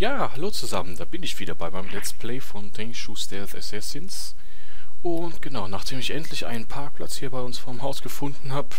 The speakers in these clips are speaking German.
Ja, hallo zusammen, da bin ich wieder bei meinem Let's Play von Tenchu Stealth Assassins. Und genau, nachdem ich endlich einen Parkplatz hier bei uns vorm Haus gefunden habe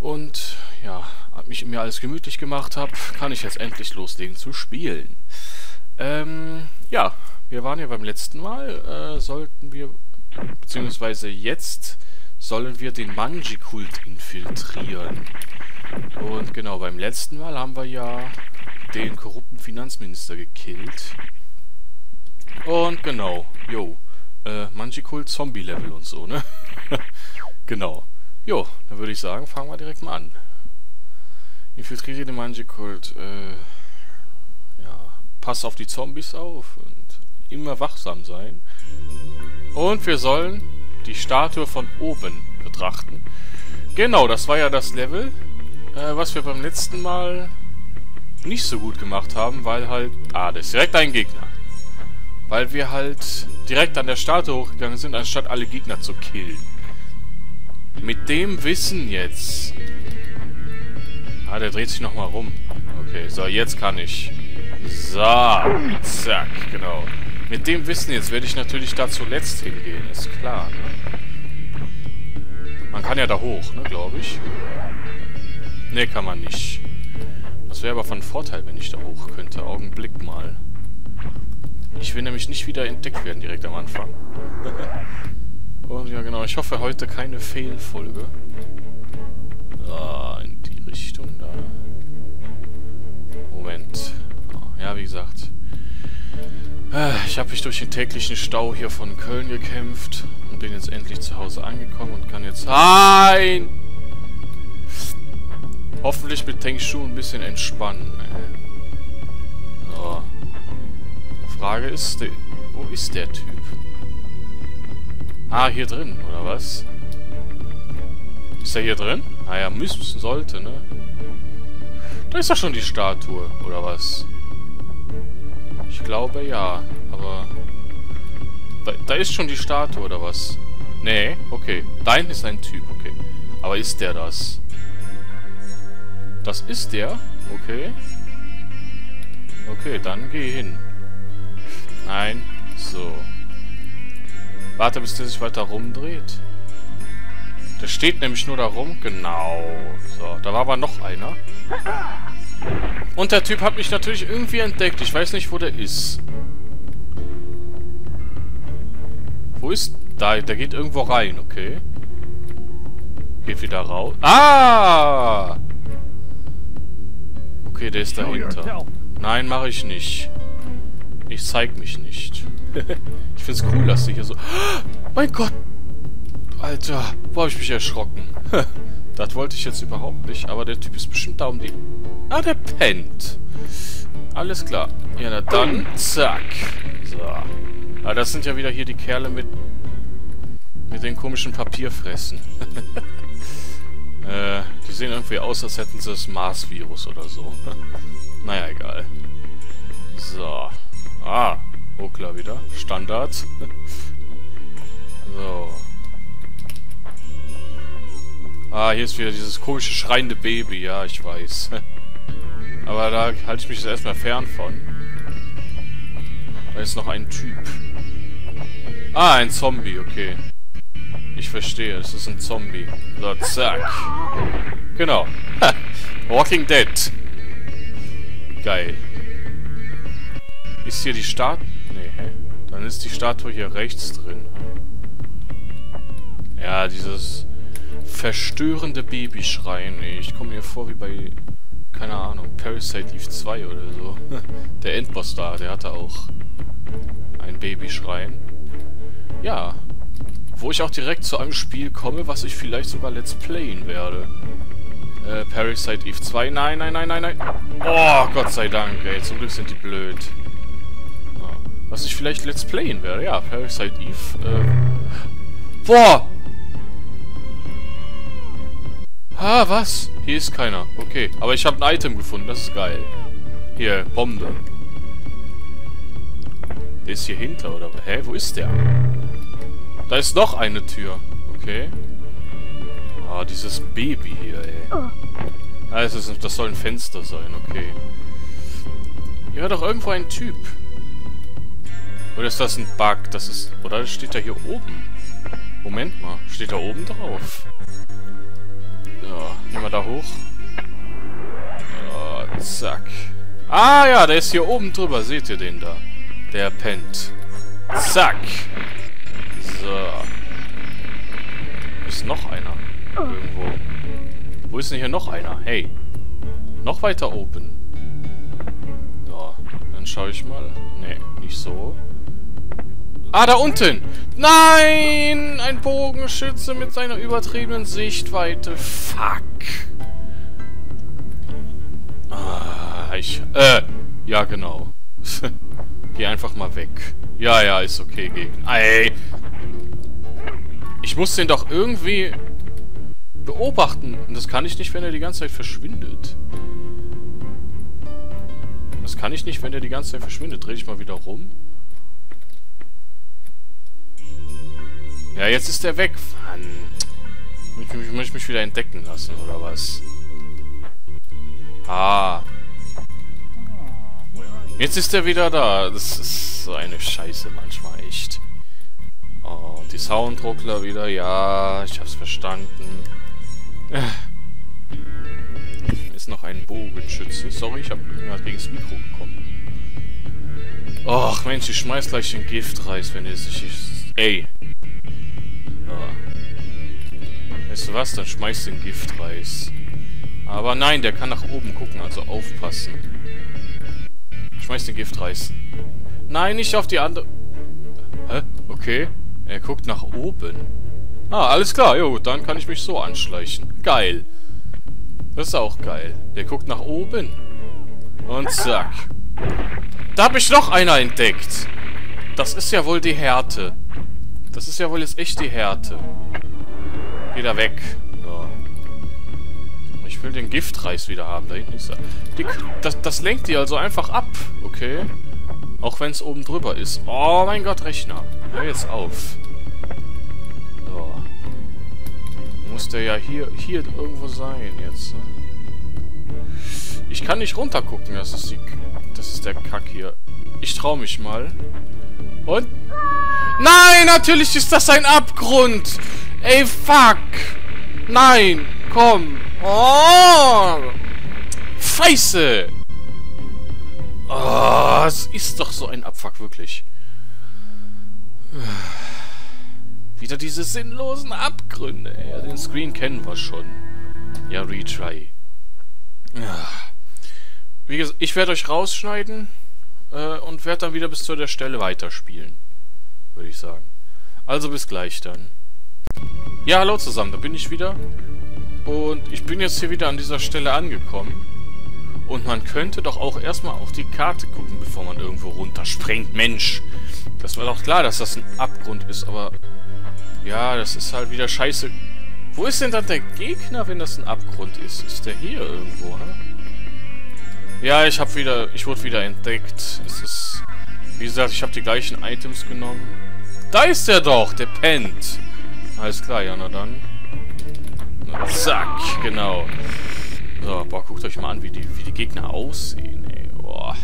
und ja, mich mir alles gemütlich gemacht habe, kann ich jetzt endlich loslegen zu spielen. Ähm, ja, wir waren ja beim letzten Mal, äh, sollten wir, beziehungsweise jetzt sollen wir den Manji-Kult infiltrieren. Und genau, beim letzten Mal haben wir ja den korrupten Finanzminister gekillt. Und genau, jo, äh, Manjikult Zombie-Level und so, ne? genau. Jo, dann würde ich sagen, fangen wir direkt mal an. Infiltriere den Manjikult, äh, ja, pass auf die Zombies auf und immer wachsam sein. Und wir sollen die Statue von oben betrachten. Genau, das war ja das Level, äh, was wir beim letzten Mal nicht so gut gemacht haben, weil halt... Ah, das ist direkt ein Gegner. Weil wir halt direkt an der Statue hochgegangen sind, anstatt alle Gegner zu killen. Mit dem Wissen jetzt... Ah, der dreht sich nochmal rum. Okay, so, jetzt kann ich. So, zack, genau. Mit dem Wissen jetzt werde ich natürlich da zuletzt hingehen, ist klar, ne? Man kann ja da hoch, ne, glaube ich. Ne, kann man nicht. Wäre aber von Vorteil, wenn ich da hoch könnte. Augenblick mal. Ich will nämlich nicht wieder entdeckt werden direkt am Anfang. Und ja genau, ich hoffe heute keine Fehlfolge. Ah, in die Richtung da. Moment. Ja, wie gesagt. Äh, ich habe mich durch den täglichen Stau hier von Köln gekämpft und bin jetzt endlich zu Hause angekommen und kann jetzt... Nein! Hoffentlich mit Tengshu ein bisschen entspannen. So. Frage ist, wo ist der Typ? Ah, hier drin, oder was? Ist er hier drin? Ah ja, müssen sollte, ne? Da ist doch schon die Statue, oder was? Ich glaube ja, aber... Da, da ist schon die Statue, oder was? Nee, okay. Da hinten ist ein Typ, okay. Aber ist der das? Das ist der? Okay. Okay, dann geh hin. Nein. So. Warte, bis der sich weiter rumdreht. Der steht nämlich nur da rum. Genau. So, da war aber noch einer. Und der Typ hat mich natürlich irgendwie entdeckt. Ich weiß nicht, wo der ist. Wo ist... Da, der geht irgendwo rein, okay. Geht wieder raus. Ah! Okay, der ist dahinter. Nein, mache ich nicht. Ich zeig mich nicht. ich find's cool, dass sie hier so... mein Gott! Alter, wo habe ich mich erschrocken? das wollte ich jetzt überhaupt nicht, aber der Typ ist bestimmt da um die... Ah, der pennt. Alles klar. Ja, na dann, zack. So. Ah, das sind ja wieder hier die Kerle mit... mit den komischen Papierfressen. Äh, die sehen irgendwie aus, als hätten sie das Mars-Virus oder so. naja, egal. So. Ah, Okla wieder. Standard. so. Ah, hier ist wieder dieses komische schreiende Baby. Ja, ich weiß. Aber da halte ich mich jetzt erstmal fern von. Da ist noch ein Typ. Ah, ein Zombie, okay. Ich verstehe, es ist ein Zombie. So, zack. Genau. Walking Dead. Geil. Ist hier die Statue... Nee, hä? Dann ist die Statue hier rechts drin. Ja, dieses verstörende Babyschreien. Ich komme mir vor wie bei, keine Ahnung, Parasite Eve 2 oder so. Der Endboss da, der hatte auch ein Babyschreien. Ja, wo ich auch direkt zu einem Spiel komme, was ich vielleicht sogar Let's Playen werde. Äh, Parasite Eve 2. Nein, nein, nein, nein, nein. Oh, Gott sei Dank, ey. Zum Glück sind die blöd. Ja. Was ich vielleicht Let's Playen werde. Ja, Parasite Eve. Äh. Boah! Ah, was? Hier ist keiner. Okay. Aber ich habe ein Item gefunden. Das ist geil. Hier, Bombe. Der ist hier hinter, oder? Hä, wo ist der? Da ist noch eine Tür. Okay. Ah, dieses Baby hier, ey. Ah, das, ist, das soll ein Fenster sein, okay. Hier war doch irgendwo ein Typ. Oder ist das ein Bug? Das ist... Oder steht er hier oben? Moment mal. Steht da oben drauf? Ja, nehmen wir da hoch. Ja, zack. Ah ja, der ist hier oben drüber. Seht ihr den da? Der pennt. Zack. So. Ist noch einer. Irgendwo. Wo ist denn hier noch einer? Hey. Noch weiter oben. So. Dann schaue ich mal. Nee, nicht so. Ah, da unten! Nein! Ein Bogenschütze mit seiner übertriebenen Sichtweite. Fuck. Ah, ich... Äh, ja, genau. Geh einfach mal weg. Ja, ja, ist okay, Gegner. Ey! Ich muss den doch irgendwie beobachten. Und das kann ich nicht, wenn er die ganze Zeit verschwindet. Das kann ich nicht, wenn er die ganze Zeit verschwindet. Dreh ich mal wieder rum. Ja, jetzt ist er weg. Mann. Muss ich, muss ich mich wieder entdecken lassen, oder was? Ah. Jetzt ist er wieder da. Das ist so eine Scheiße manchmal, echt. Oh, die Soundruckler wieder. Ja, ich hab's verstanden. Ist noch ein Bogenschütze. Sorry, ich hab gerade gegen das Mikro gekommen. Och, Mensch, ich schmeiß gleich den Giftreis, wenn er sich... Ey, Weißt du was? Dann schmeiß den Giftreis. Aber nein, der kann nach oben gucken, also aufpassen. Schmeiß den Giftreis. Nein, nicht auf die andere... Hä? Okay. Er guckt nach oben. Ah, alles klar. Jo, dann kann ich mich so anschleichen. Geil. Das ist auch geil. Der guckt nach oben. Und zack. Da habe ich noch einer entdeckt. Das ist ja wohl die Härte. Das ist ja wohl jetzt echt die Härte. Geh da weg. So. Ich will den Giftreis wieder haben. Da hinten ist er. Die, das, das lenkt die also einfach ab. Okay. Auch wenn es oben drüber ist. Oh mein Gott, Rechner. Hör jetzt auf. So. Muss der ja hier, hier irgendwo sein jetzt. Ne? Ich kann nicht runtergucken. Das ist, die, das ist der Kack hier. Ich trau mich mal. Und? Nein, natürlich ist das ein Abgrund. Ey, fuck! Nein! Komm! Oh! Scheiße! Oh, es ist doch so ein Abfuck, wirklich. Wieder diese sinnlosen Abgründe. Ja, den Screen kennen wir schon. Ja, retry. Wie gesagt, ich werde euch rausschneiden äh, und werde dann wieder bis zu der Stelle weiterspielen. Würde ich sagen. Also bis gleich dann. Ja, hallo zusammen, da bin ich wieder. Und ich bin jetzt hier wieder an dieser Stelle angekommen. Und man könnte doch auch erstmal auf die Karte gucken, bevor man irgendwo runterspringt. Mensch, das war doch klar, dass das ein Abgrund ist, aber... Ja, das ist halt wieder scheiße. Wo ist denn dann der Gegner, wenn das ein Abgrund ist? Ist der hier irgendwo, ne? Ja, ich hab wieder... Ich wurde wieder entdeckt. Es ist... Wie gesagt, ich habe die gleichen Items genommen. Da ist er doch, der pennt. Alles klar, ja, na dann. Zack, genau. So, boah, guckt euch mal an, wie die, wie die Gegner aussehen, ey. Boah.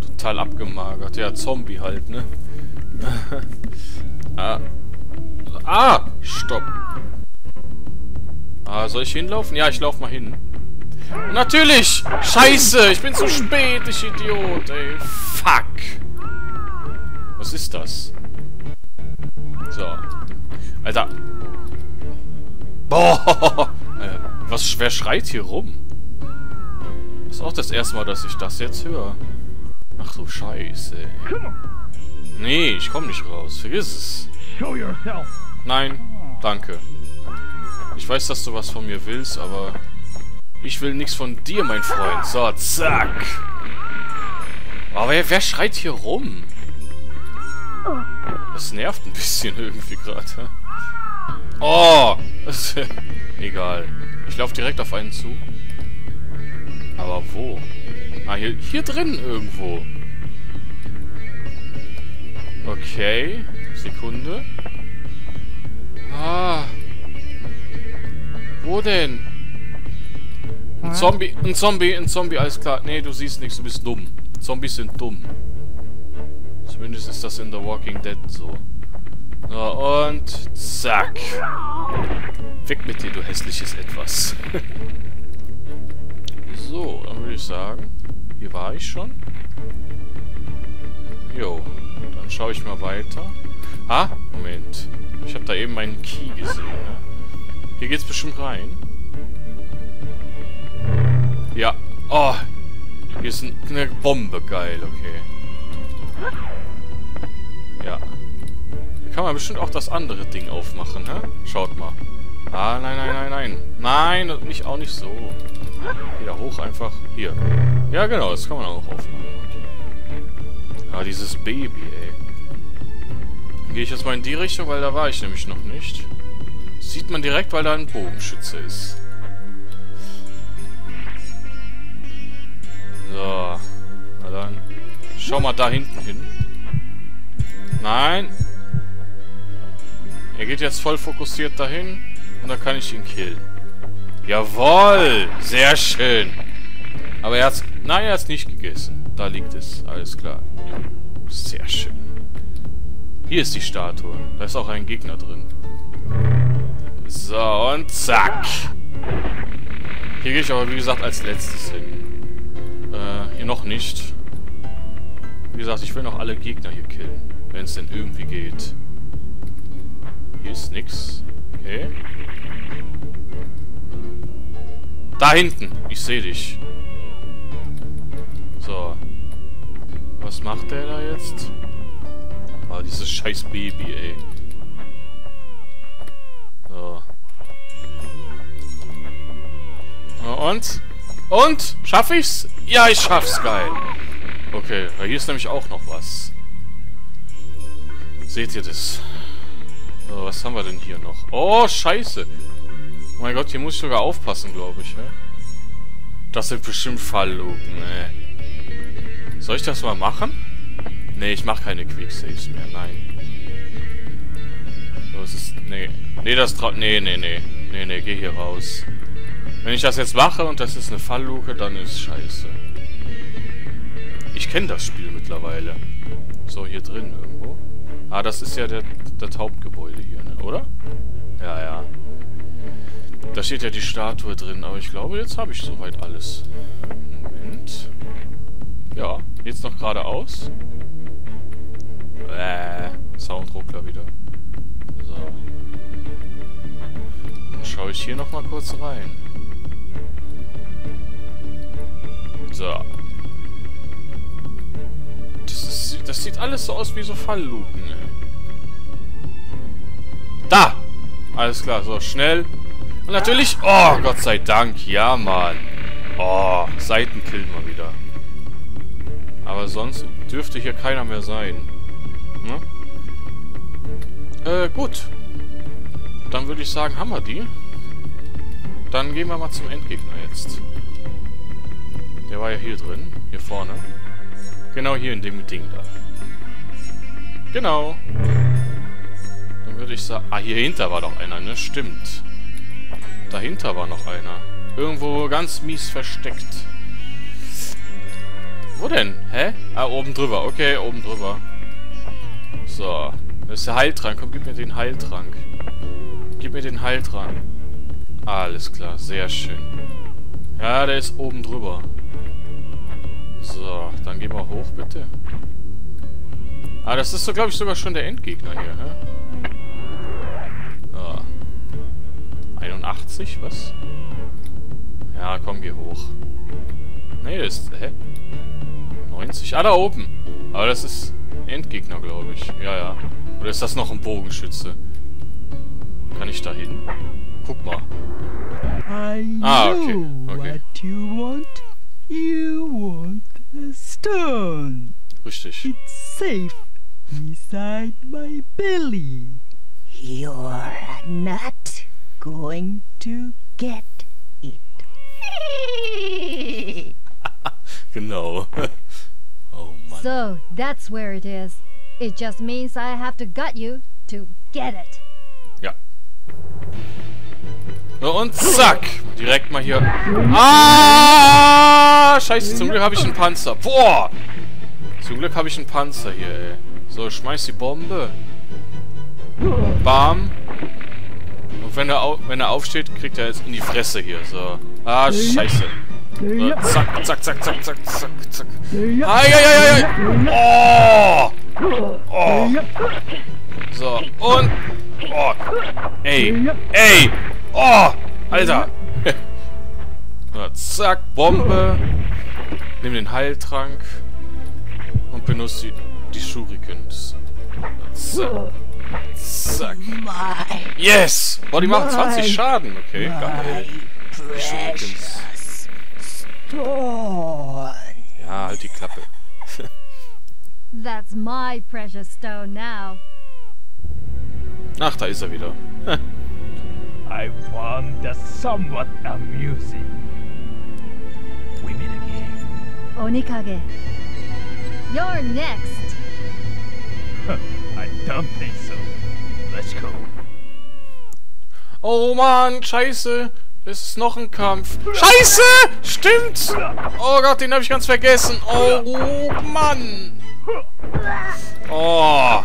Total abgemagert. Ja, Zombie halt, ne? ah. Ah! Stopp. Ah, soll ich hinlaufen? Ja, ich lauf mal hin. Natürlich! Scheiße! Ich bin zu spät, ich Idiot, ey. Fuck! Was ist das? So. Alter. Boah. Was, wer schreit hier rum? Das ist auch das erste Mal, dass ich das jetzt höre. Ach du Scheiße. Nee, ich komm nicht raus. Vergiss es. Nein, danke. Ich weiß, dass du was von mir willst, aber... Ich will nichts von dir, mein Freund. So, zack. Aber wer, wer schreit hier rum? Das nervt ein bisschen irgendwie gerade. Oh! Egal. Ich laufe direkt auf einen zu. Aber wo? Ah, hier, hier drin irgendwo. Okay. Sekunde. Ah. Wo denn? Ein Zombie, ein Zombie, ein Zombie, alles klar. Nee, du siehst nichts, du bist dumm. Zombies sind dumm. Zumindest ist das in The Walking Dead so. So, und zack. Weg mit dir, du hässliches Etwas. so, dann würde ich sagen, hier war ich schon. Jo, dann schaue ich mal weiter. Ah, Moment. Ich habe da eben meinen Key gesehen, ne? Hier geht's bestimmt rein. Ja. Oh. Hier ist eine Bombe. Geil, okay. Ja. Kann man bestimmt auch das andere Ding aufmachen, hä? Schaut mal. Ah, nein, nein, nein, nein. Nein, nicht, auch nicht so. Wieder hoch einfach. Hier. Ja, genau, das kann man auch aufmachen. Ah, dieses Baby, ey. Gehe ich jetzt mal in die Richtung, weil da war ich nämlich noch nicht. Sieht man direkt, weil da ein Bogenschütze ist. So. Na dann. Schau mal da hinten hin. Nein. Er geht jetzt voll fokussiert dahin. Und dann kann ich ihn killen. Jawoll! Sehr schön. Aber er hat's... Nein, er hat's nicht gegessen. Da liegt es. Alles klar. Sehr schön. Hier ist die Statue. Da ist auch ein Gegner drin. So, und zack. Hier gehe ich aber, wie gesagt, als letztes hin. Äh, hier noch nicht. Wie gesagt, ich will noch alle Gegner hier killen. Wenn es denn irgendwie geht. Hier ist nix. Okay. Da hinten. Ich sehe dich. So. Was macht der da jetzt? Ah, dieses scheiß Baby, ey. So. Und? Und? Schaff ich's? Ja, ich schaff's, geil. Okay, hier ist nämlich auch noch was. Seht ihr das? So, was haben wir denn hier noch? Oh, scheiße. Oh mein Gott, hier muss ich sogar aufpassen, glaube ich. Ja? Das sind bestimmt Fallluken, ey. Soll ich das mal machen? Nee, ich mache keine Quicksaves mehr, nein. So, ist... Nee. Nee, das traut... Nee, nee, nee. Nee, nee, geh hier raus. Wenn ich das jetzt mache und das ist eine Fallluke, dann ist scheiße. Ich kenne das Spiel mittlerweile. So, hier drin irgendwo. Ah, das ist ja der, das Hauptgebäude hier, ne? oder? Ja, ja. Da steht ja die Statue drin, aber ich glaube, jetzt habe ich soweit alles. Moment. Ja, jetzt noch geradeaus. Äh, Soundruckler wieder. So. Dann schaue ich hier nochmal kurz rein. So. Das, ist, das sieht alles so aus wie so Fallluken, ey. Da! Alles klar, so, schnell. Und natürlich... Oh, Gott sei Dank, ja, Mann. Oh, Seitenkill mal wieder. Aber sonst dürfte hier keiner mehr sein. Ne? Äh, gut. Dann würde ich sagen, haben wir die. Dann gehen wir mal zum Endgegner jetzt. Der war ja hier drin. Hier vorne. Genau hier in dem Ding da. Genau. Würde ich sagen... Ah, hier hinter war doch einer, ne? Stimmt. Dahinter war noch einer. Irgendwo ganz mies versteckt. Wo denn? Hä? Ah, oben drüber. Okay, oben drüber. So. Das ist der Heiltrank. Komm, gib mir den Heiltrank. Gib mir den Heiltrank. Alles klar, sehr schön. Ja, der ist oben drüber. So, dann gehen wir hoch, bitte. Ah, das ist so, glaube ich, sogar schon der Endgegner hier, hä? 81, was? Ja, komm, geh hoch. Nee, das ist... Hä? 90? Ah, da oben. Aber das ist... Endgegner, glaube ich. Ja, ja. Oder ist das noch ein Bogenschütze? Kann ich da hin? Guck mal. I Ah, okay, know okay. what you want. You want a stone. Richtig. It's safe inside my belly. You're not going to get it. Genau. oh Mann. So that's where it is. It just means I have to gut you to get it. Ja. Und zack. Direkt mal hier. Ah! Scheiße, zum Glück habe ich einen Panzer. Boah! Zum Glück habe ich einen Panzer hier, ey. So, schmeiß die Bombe. Bam. Und wenn er, au wenn er aufsteht, kriegt er jetzt in die Fresse hier. So. Ah, scheiße. So, zack, zack, zack, zack, zack, zack, zack. Ai. Oh! Oh! So, und... Oh! Ey! Ey! Oh! Alter! so, zack, Bombe. Nimm den Heiltrank. Und benutze die, die Shurikens. Zack. Zack. Yes! Boah, die machen 20 Schaden. Okay, geil. Ja, halt die Klappe. That's my precious stone now. Ach, da ist er wieder. I found that somewhat amusing. We meet again. Onikage. You're next. I don't think so. Let's go. Oh Mann, scheiße. Es ist noch ein Kampf. Scheiße! Stimmt! Oh Gott, den habe ich ganz vergessen. Oh Mann! Oh,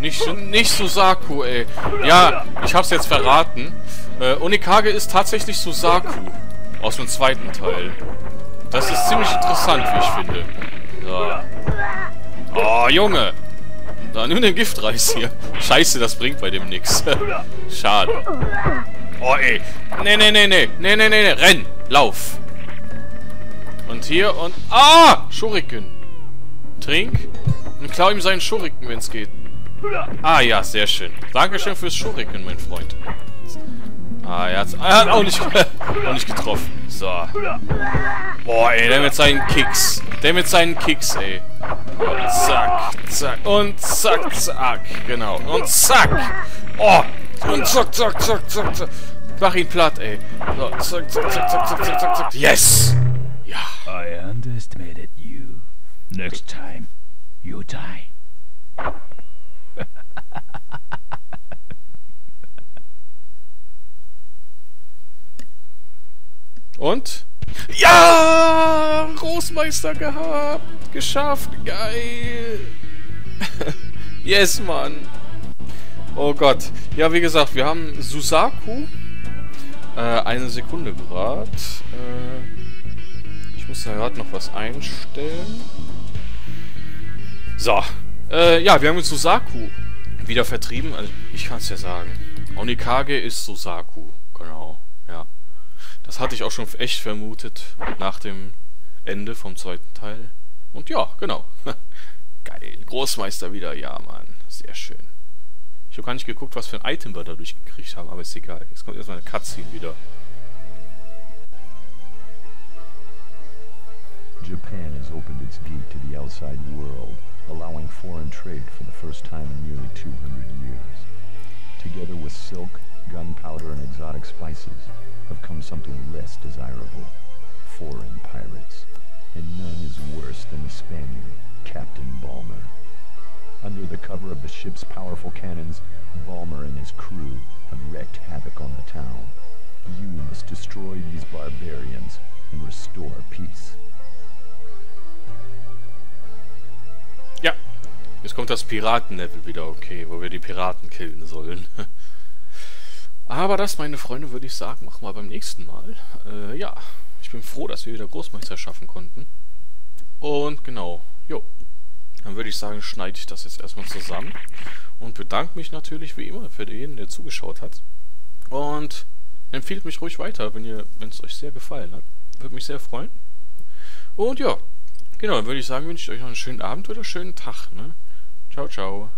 nicht, nicht Susaku, ey. Ja, ich hab's jetzt verraten. Äh, Onikage ist tatsächlich Susaku. Aus dem zweiten Teil. Das ist ziemlich interessant, wie ich finde. So. Oh, Junge! Da, nimm den Giftreis hier. Scheiße, das bringt bei dem nix. Schade. Oh, ey. Nee, nee, nee, nee. Nee, nee, nee, nee. Renn. Lauf. Und hier und... Ah! Schuriken. Trink. Und klau ihm seinen Schuriken, wenn es geht. Ah, ja, sehr schön. Dankeschön fürs Schuriken, mein Freund. Ah, er, er hat auch nicht, auch nicht getroffen. So. Boah, ey, der mit seinen Kicks. Der mit seinen Kicks, ey. Und zack, zack. Und zack, zack. Genau. Und zack. Oh. Und zack, zack, zack, zack, zack. Mach ihn platt, ey. So, zack, zack, zack, zack, zack, zack, zack, zack. Yes! Ja. I underestimated you. Next time, you die. Und? Ja! Großmeister gehabt! Geschafft! Geil! yes, Mann! Oh Gott. Ja, wie gesagt, wir haben Susaku. Äh, eine Sekunde gerade. Äh, ich muss da gerade noch was einstellen. So. Äh, ja, wir haben Susaku wieder vertrieben. Also, ich kann es ja sagen. Onikage ist Susaku. Genau. Das hatte ich auch schon echt vermutet nach dem Ende vom zweiten Teil. Und ja, genau. Geil. Großmeister wieder. Ja, Mann. Sehr schön. Ich habe gar nicht geguckt, was für ein Item wir dadurch gekriegt haben, aber ist egal. Jetzt kommt erstmal eine Cutscene wieder. Japan has opened its gate to the outside world, allowing foreign trade for the first time in nearly 200 years. Together with silk, gunpowder, and exotic spices have come something less desirable. Foreign pirates. And none is worse than the Spaniard, Captain Balmer. Under the cover of the ship's powerful cannons, Balmer and his crew have wreaked havoc on the town. You must destroy these barbarians and restore peace. Ja, jetzt kommt das Piratenlevel wieder, okay, wo wir die Piraten killen sollen. Aber das, meine Freunde, würde ich sagen, machen wir beim nächsten Mal. Äh, ja, ich bin froh, dass wir wieder Großmeister schaffen konnten. Und genau, jo. Dann würde ich sagen, schneide ich das jetzt erstmal zusammen. Und bedanke mich natürlich wie immer für jeden, der zugeschaut hat. Und empfiehlt mich ruhig weiter, wenn ihr, wenn es euch sehr gefallen hat. Würde mich sehr freuen. Und ja, genau, dann würde ich sagen, wünsche ich euch noch einen schönen Abend oder schönen Tag. Ne? Ciao, ciao.